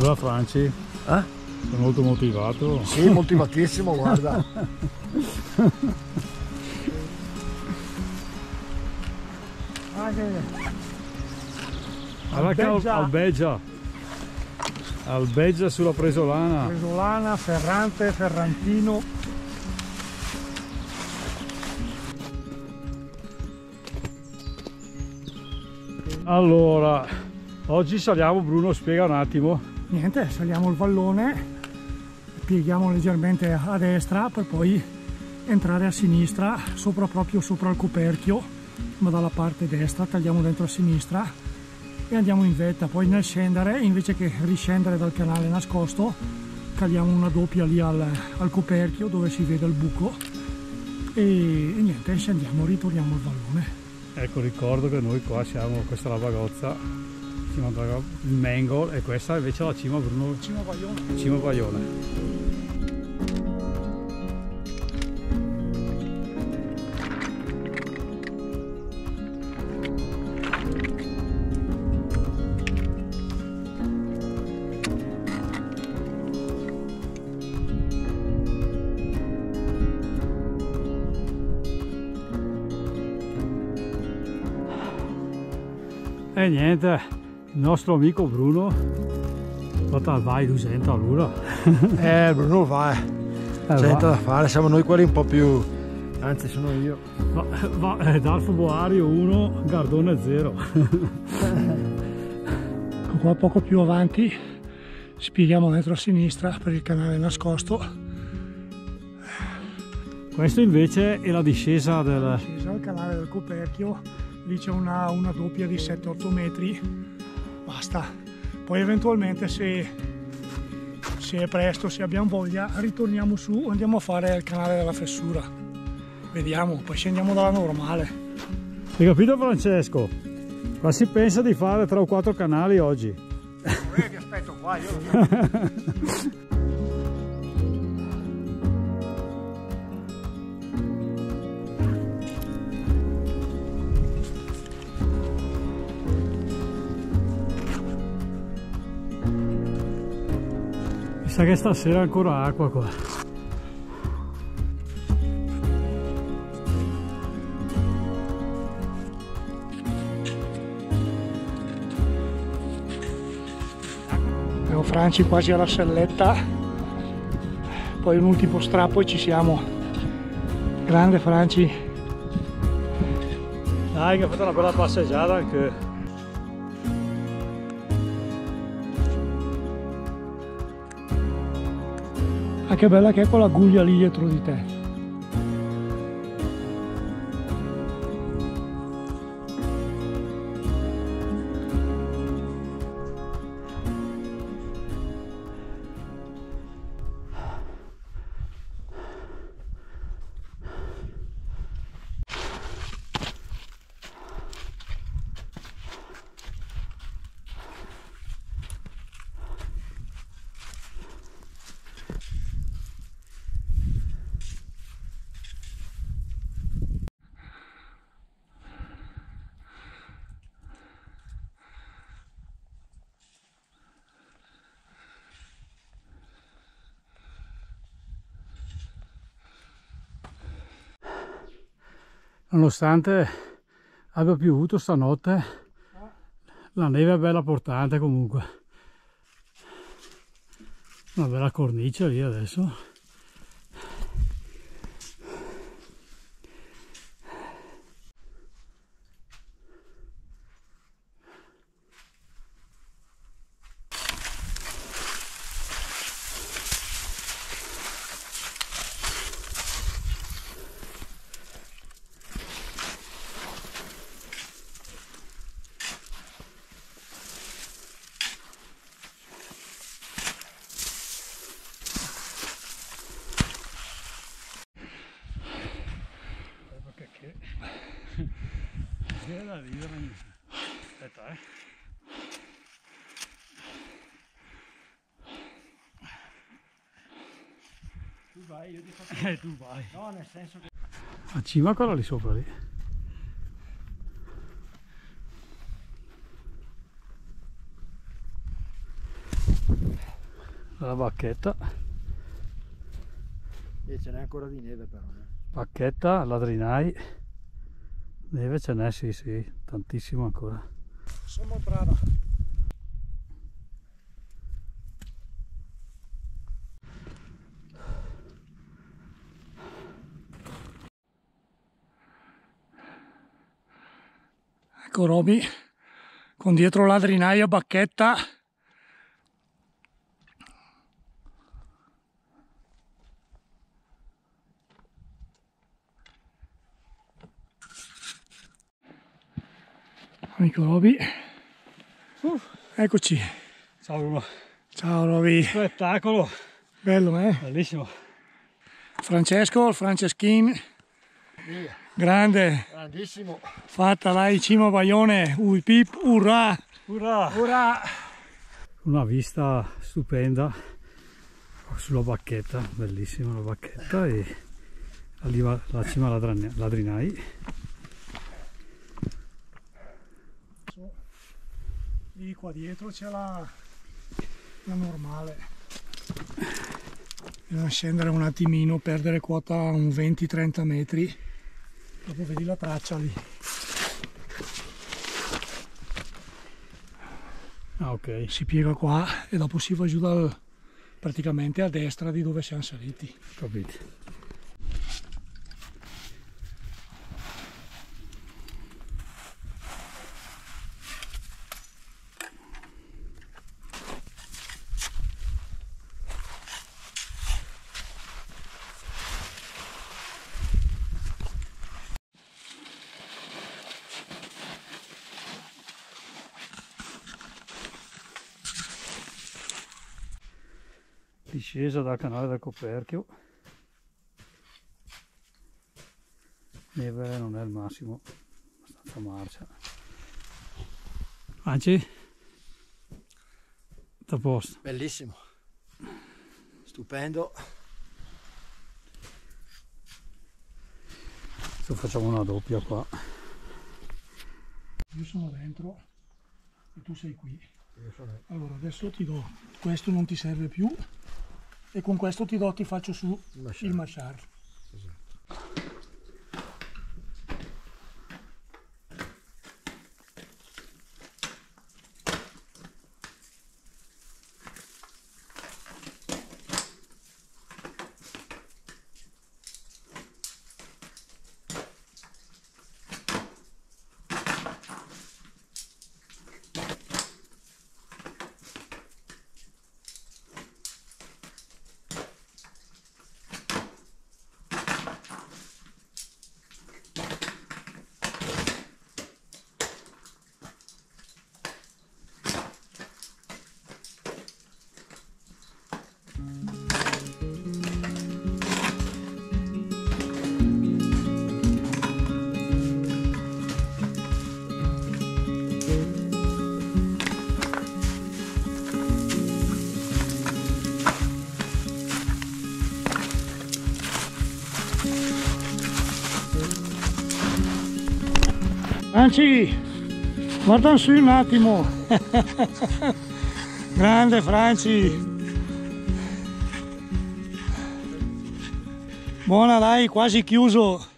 Allora Franci, Eh? sono molto motivato. Sì, motivatissimo, guarda. Albeggia. albeggia. Albeggia sulla presolana. Presolana, Ferrante, Ferrantino. Allora, oggi saliamo Bruno, spiega un attimo. Niente, saliamo il vallone, pieghiamo leggermente a destra per poi entrare a sinistra, sopra proprio sopra il coperchio, ma dalla parte destra, tagliamo dentro a sinistra e andiamo in vetta. Poi nel scendere, invece che riscendere dal canale nascosto, caliamo una doppia lì al, al coperchio dove si vede il buco e, e niente, scendiamo, ritorniamo al vallone. Ecco, ricordo che noi qua siamo, questa è la Bagozza, cima Bago- il Mengol e questa invece è la cima Bruno, Cima Vallone. cima Baione. E niente, il nostro amico Bruno, guarda vai Lusenta allora. Eh, Bruno va, eh. Eh, C'è niente va, da fare, siamo noi quelli un po' più... Anzi, sono io. va, va, eh, Dalfo Boario 1, Gardone 0. Ecco qua poco più avanti spieghiamo dentro a sinistra per il canale nascosto Questo invece è la discesa del... scesa al canale del coperchio lì c'è una, una doppia di 7-8 metri basta poi eventualmente se, se è presto se abbiamo voglia ritorniamo su andiamo a fare il canale della fessura vediamo poi scendiamo dalla normale Hai capito Francesco? Qua si pensa di fare 3 o 4 canali oggi. Io ti aspetto qua, io sa che stasera ancora acqua qua. abbiamo Franci quasi alla selletta poi un ultimo strappo e ci siamo grande Franci Dai che ha fatto una bella passeggiata anche. Ah, che bella che è quella guglia lì dietro di te. Nonostante abbia piovuto stanotte, la neve è bella portante comunque. Una bella cornice lì adesso. Perché c'è da ridere. Aspetta, eh. Tu vai, io ti faccio... Eh, tu vai. No, nel senso che... A cima quella lì sopra lì. la bacchetta E ce n'è ancora di neve però. eh. bacchetta ladrinai neve ce n'è sì sì tantissimo ancora Siamo brava. Ecco Roby, con dietro ladrinaia bacchetta. Amico Roby. Eccoci. ciao Bruno Ciao Roby. spettacolo Bello, eh? bellissimo Francesco, il Franceschin. Via. Grande. Grandissimo. Fatta là in cima a Baione. Ui pip, urrà. Ura! Ora una vista stupenda sulla bacchetta bellissima la bacchetta e arriva la cima ladrina- ladrinai Lì qua dietro c'è la, la normale. Bisogna scendere un attimino, perdere quota un 20-30 metri. Dopo vedi la traccia lì. ah ok Si piega qua e dopo si va giù dal, praticamente a destra di dove siamo saliti. capito discesa dal canale del Coperchio neve non è il massimo abbastanza marcia Anci a posto bellissimo. Stupendo. adesso facciamo una doppia qua Io sono dentro e tu sei qui. Allora adesso ti do, questo non ti serve più e con questo ti do, ti faccio su Il mashar. il mashar. Franci, guarda su un attimo. Grande Franci. Buona dai, quasi chiuso.